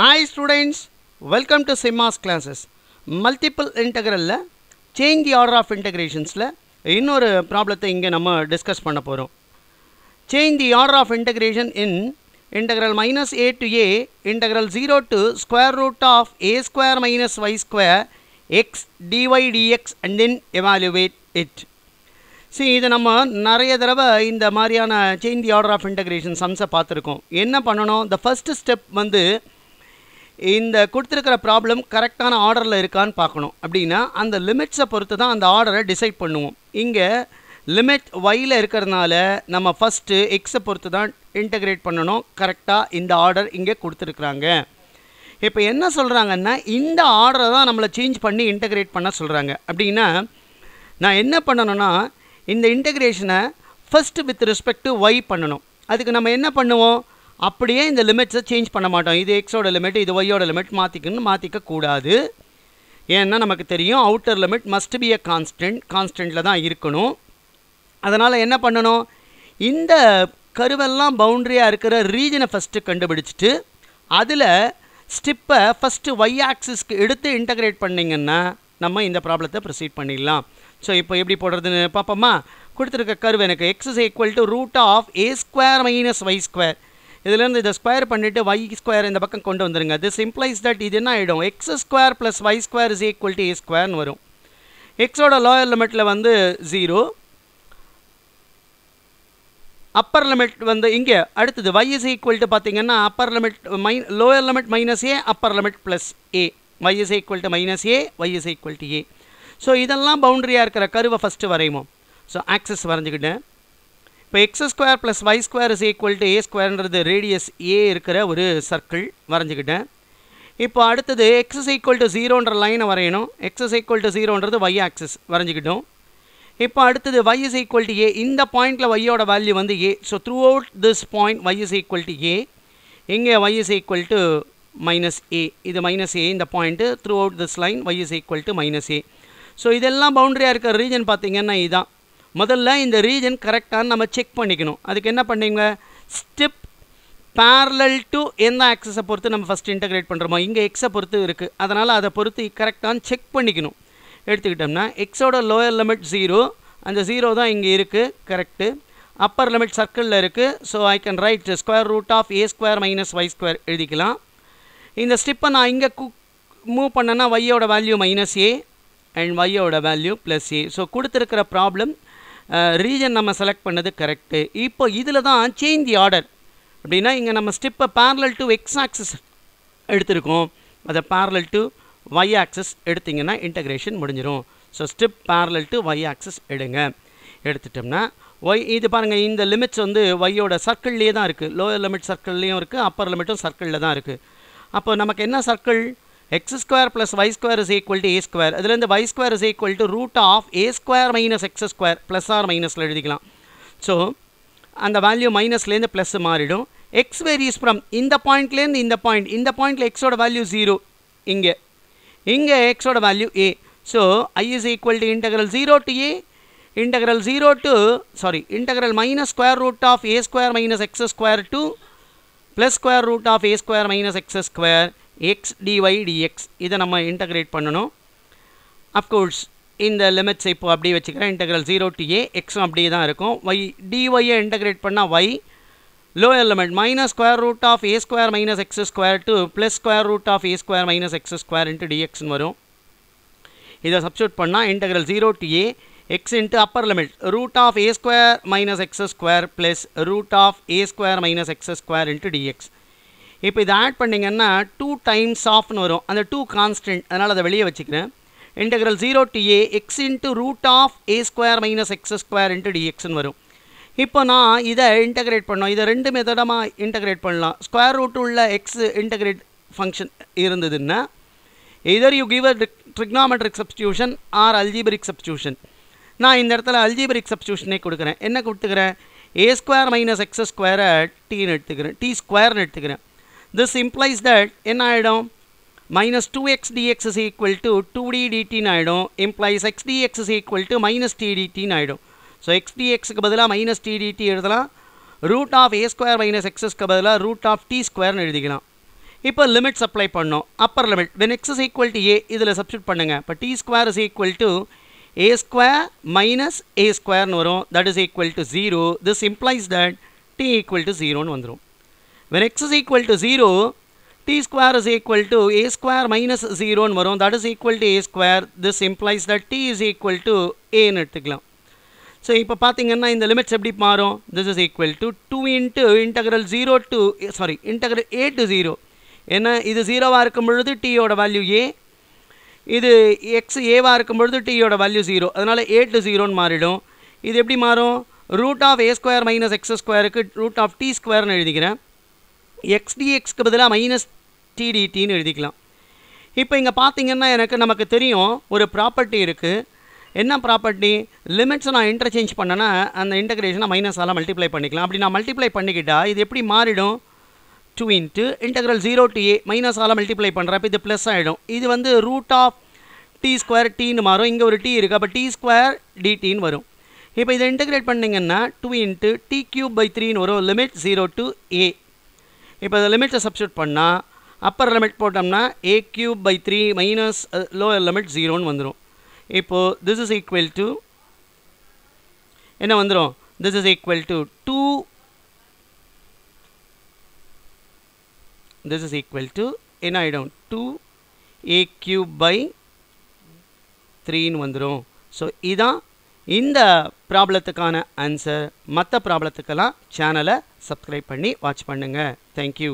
Hi students welcome to சிம்மாஸ் classes multiple இன்டகரலில் change the order of இன்டகிரேஷன்ஸில் இன்னொரு ப்ராப்ளத்தை இங்கே நம்ம டிஸ்கஸ் பண்ண போகிறோம் change the order of integration in integral minus A to A integral zero to square root of A square minus Y square X D Y D X and then evaluate it C இது நம்ம நிறைய தடவை இந்த மாதிரியான change the order of integration சம்ஸை பார்த்துருக்கோம் என்ன பண்ணணும் the first step வந்து இந்த கொடுத்துருக்கிற ப்ராப்ளம் கரெக்டான ஆர்டரில் இருக்கான்னு பார்க்கணும். அப்படின்னா அந்த லிமிட்ஸை பொறுத்து தான் அந்த ஆர்டரை டிசைட் பண்ணுவோம். இங்கே லிமிட் ஒயில் இருக்கிறதுனால நம்ம ஃபஸ்ட்டு எக்ஸை பொறுத்து தான் இன்டகிரேட் பண்ணணும். கரெக்டாக இந்த ஆர்டர் இங்கே கொடுத்துருக்குறாங்க. இப்போ என்ன சொல்கிறாங்கன்னா இந்த ஆர்டரை தான் நம்மளை சேஞ்ச் பண்ணி இன்டகிரேட் பண்ண சொல்கிறாங்க அப்படின்னா நான் என்ன பண்ணணும்னா இந்த இன்டகிரேஷனை first with respect to Y பண்ணணும். அதுக்கு நம்ம என்ன பண்ணுவோம்? அப்படியே இந்த லிமிட்ஸை சேஞ்ச் பண்ண மாட்டோம். இது எக்ஸோட லிமிட் இது ஒய்யோட லிமிட் மாற்றிக்கணும் மாற்றிக்க கூடாது ஏன்னா நமக்கு தெரியும் outer limit must be a constant கான்ஸ்டண்ட்டில் தான் இருக்கணும். அதனால் என்ன பண்ணணும்? இந்த கருவெல்லாம் பவுண்ட்ரியாக இருக்கிற ரீஜனை ஃபஸ்ட்டு கண்டுபிடிச்சிட்டு அதில் ஸ்டிப்பை ஃபஸ்ட்டு ஒய் ஆக்சிஸ்க்கு எடுத்து இன்டகிரேட் பண்ணிங்கன்னா நம்ம இந்த ப்ராப்ளத்தை ப்ரொசீட் பண்ணிடலாம். ஸோ இப்போ எப்படி போடுறதுன்னு பார்ப்போமா? கொடுத்துருக்க கருவு எனக்கு X is equal to root of A square minus Y square இதுலேருந்து இதை ஸ்கொயர் பண்ணிவிட்டு ஒய் ஸ்கொயர் இந்த பக்கம் கொண்டு வந்துருங்க. திஸ் இம்ப்ளைஸ் தட் இது என்ன ஆகிடும் X square plus Y square is equal to A ஸ்கொயர்னு வரும். எக்ஸோட லோயர் லிமிட்டில் வந்து ஜீரோ அப்பர் லிமிட் வந்து இங்கே அடுத்தது y இஸ் ஈக்குவல் டு பார்த்தீங்கன்னா upper limit my lower limit minus A upper limit plus A y is equal to minus A y is equal to A so இதெல்லாம் பவுண்ட்ரியாக இருக்கிற கருவை first வரையுமோ so axis வரைஞ்சிக்கிட்டேன். இப்போ X square plus Y square is equal to A ஸ்கொயர்ன்றது radius A இருக்கிற ஒரு circle வரைஞ்சிக்கிட்டேன். இப்போ அடுத்தது எக்ஸ் இஸ் ஈக்குவல் டு ஜீரோன்ற லைனை வரையணும். எக்ஸ் இஸ் ஈக்குவல் டு ஜீரோன்றது ஒய் ஆக்சஸ் வரைஞ்சிக்கிட்டோம். இப்போ அடுத்தது Y is equal to A இந்த பாயிண்ட்டில் ஒய்யோட வேல்யூ வந்து A so throughout this point Y is equal to A இங்கே Y is equal to minus A இது மைனஸ் ஏ இந்த point throughout this line Y is equal to minus A so இதெல்லாம் பவுண்டரியாக இருக்கிற ரீஜன் பார்த்தீங்கன்னா இதுதான் முதல்ல இந்த ரீஜன் கரெக்டானு நம்ம செக் பண்ணிக்கணும். அதுக்கு என்ன பண்ணீங்க? ஸ்டெப் பேரலல் டு எந்த ஆக்சஸை பொறுத்து நம்ம ஃபஸ்ட் இன்டகிரேட் பண்ணுறோமோ இங்கே எக்ஸை பொறுத்து இருக்குது அதனால் அதை பொறுத்து கரெக்டானு செக் பண்ணிக்கணும். எடுத்துக்கிட்டோம்னா எக்ஸோட லோயர் லிமிட் ஜீரோ அந்த ஜீரோ தான் இங்கே இருக்குது கரெக்டு அப்பர் லிமிட் சர்க்கிளில் இருக்குது so I can write square root of a square minus y square எழுதிக்கலாம். இந்த ஸ்டிப்பை நான் இங்கே கு மூவ் பண்ணேன்னா ஒய்யோட வேல்யூ மைனஸ் ஏ அண்ட் ஒய்யோட வேல்யூ ப்ளஸ் ஏ ஸோ கொடுத்துருக்கிற ப்ராப்ளம் ரீஜன் நம்ம செலக்ட் பண்ணது கரெக்டு இப்போ இதில் தான் சேஞ்ச் தி ஆர்டர் அப்படின்னா இங்கே நம்ம ஸ்டிப்பை பேரலல் டு எக்ஸ் ஆக்சஸ் எடுத்திருக்கோம். அதை பேரலல் டு ஒய் ஆக்சஸ் எடுத்திங்கன்னா இன்டகிரேஷன் முடிஞ்சிடும் so strip parallel to y axis எடுங்க. எடுத்துட்டோம்னா ஒய் இது பாருங்கள் இந்த லிமிட்ஸ் வந்து ஒய்யோட சர்க்கிள்லேயே தான் இருக்குது லோயர் லிமிட் சர்க்கிள்லேயும் இருக்குது அப்பர் லிமிட்டும் சர்க்கிளில் தான் இருக்குது அப்போ நமக்கு என்ன circle x square plus y square is equal to a square இதுலேருந்து y square is equal to root of a square minus x square plus or மைனஸில் எழுதிக்கலாம் ஸோ அந்த வேல்யூ மைனஸ்லேருந்து ப்ளஸ் மாறிடும் எக்ஸ் வேரியஸ் ஃப்ரம் இந்த பாயிண்ட்லேருந்து இந்த point இந்த பாயிண்டில் எக்ஸோட வேல்யூ ஜீரோ இங்கே இங்கே எக்ஸோட value a so I is equal to integral zero to a integral zero to sorry integral minus square root of a square minus x square to plus square root of a square minus x square x dy dx இதை நம்ம integrate பண்ணணும். Of course இந்த லிமிட்ஸை இப்போ அப்படியே வச்சுக்கிறேன். Integral zero to ஏ எக்ஸும் அப்படியே தான் இருக்கும். ஒய் டிஒய்யை இன்டகிரேட் பண்ணால் y lower limit minus square root of a square minus x square to plus square root of a square minus x square into டிஎக்ஸ்னு வரும். இதை சப்ஸ்டியூட் பண்ணால் integral zero to a x into upper limit root of a square minus x square plus root of a square minus x square into dx இப்போ இதை add பண்ணிங்கன்னா two times ஆஃப்னு வரும். அந்த two constant அதனால் அதை வெளியே வச்சுக்கிறேன். Integral zero to a x into root of a square minus x square into டிஎக்ஸ்னு வரும். இப்போ நான் இதை இன்டகிரேட் பண்ணோம். இதை ரெண்டு மெத்தடமாக இன்டகிரேட் பண்ணலாம். ஸ்கொயர் ரூட் உள்ள எக்ஸ் இன்டகிரேட் ஃபங்க்ஷன் இருந்ததுன்னா either you give a trigonometric substitution or algebraic substitution நான் இந்த இடத்துல அல்ஜிபரிக் சப்ஸ்டியூஷனே கொடுக்குறேன். என்ன கொடுத்துக்கிறேன்? ஏ ஸ்கொயர் மைனஸ் எக்ஸ் ஸ்கொயரை டீன்னு எடுத்துக்கிறேன். டி ஸ்கொயர்னு எடுத்துக்கிறேன். திஸ் இம்ப்ளைஸ் தட் என்ன ஆகிடும் minus two x dx is equal to two t டிடின்னு ஆகிடும் implies x dx is equal to minus டிடிடின்னு ஆகிடும் ஸோ எக்ஸ் டிஎக்ஸுக்கு பதிலாக மைனஸ் டிடிடி எழுதலாம். Root of a square minus எக்ஸஸ்க்கு பதிலாக ரூட் ஆஃப் டி ஸ்கொயர்னு எழுதிக்கலாம். இப்போ லிமிட் சப்ளை பண்ணோம். Upper limit when x is equal to a இதில் சப்ஸ்டியூட் பண்ணுங்க. இப்போ t square is equal to a square minus a ஸ்கொயர்னு வரும். That is equal to zero this implies that t equal to ஜீரோன்னு வந்துடும் when x is equal to zero t square is equal to a square minus ஜீரோன்னு வரும். That is equal to a square this implies that t is equal to ஏன்னு எடுத்துக்கலாம். So இப்போ பார்த்தீங்கன்னா இந்த limits எப்படி மாறும்? This is equal to two into integral zero to sorry integral a to zero ஏன்னா இது ஜீரோவாக இருக்கும் பொழுது டீயோட வேல்யூ ஏ இது எக்ஸ் ஏவாக இருக்கும் பொழுது டீயோட வேல்யூ ஜீரோ அதனால் ஏ டு ஜீரோன்னு மாறிடும். இது எப்படி மாறும்? Root of a square minus x ஸ்கொயருக்கு ரூட் ஆஃப் டி ஸ்கொயர்னு எழுதிக்கிறேன். எக்ஸ்டிஎக்ஸ்க்கு பதிலாக மைனஸ் டிடிடின்னு எழுதிக்கலாம். இப்போ இங்கே பார்த்தீங்கன்னா எனக்கு நமக்கு தெரியும் ஒரு ப்ராப்பர்ட்டி இருக்குது என்ன ப்ராப்பர்ட்டி லிமிட்ஸை நான் இன்டர்சேஞ்ச் பண்ணேன்னா அந்த இன்டகிரேஷனை மைனஸால் மல்டிப்ளை பண்ணிக்கலாம். அப்படி நான் மல்டிப்ளை பண்ணிக்கிட்டால் இது எப்படி மாறிடும்? Two into integral zero to a மைனஸால் multiply பண்ணுறப்ப இது ப்ளஸ் ஆகிடும் இது வந்து ரூட் ஆஃப் டி ஸ்கொயர் டீன்னு மாறும். இங்கே ஒரு டி இருக்குது அப்போ டி ஸ்கொயர் டிடின்னு வரும். இப்போ இதை இன்டகிரேட் பண்ணிங்கன்னா two into t cube by த்ரீன்னு வரும். லிமிட் ஜீரோ டு ஏ இப்போ இந்த லிமிட்டை சப்ஸ்டியூட் பண்ணால் அப்பர் லிமிட் போட்டோம்னா a cube by three minus lower limit ஜீரோன்னு வந்துடும் இப்போது திஸ் இஸ் ஈக்குவல் டு என்ன வந்துடும் this is equal to two this is equal to என்ன ஆகிடும் டூ ஏ கியூப் பை த்ரீன்னு வந்துடும் ஸோ இதான் இந்த ப்ராப்ளத்துக்கான ஆன்சர் மற்ற ப்ராப்ளத்துக்கெல்லாம் சேனலை சப்ஸ்கிரைப் பண்ணி வாட்ச் பண்ணுங்கள் தேங்க்யூ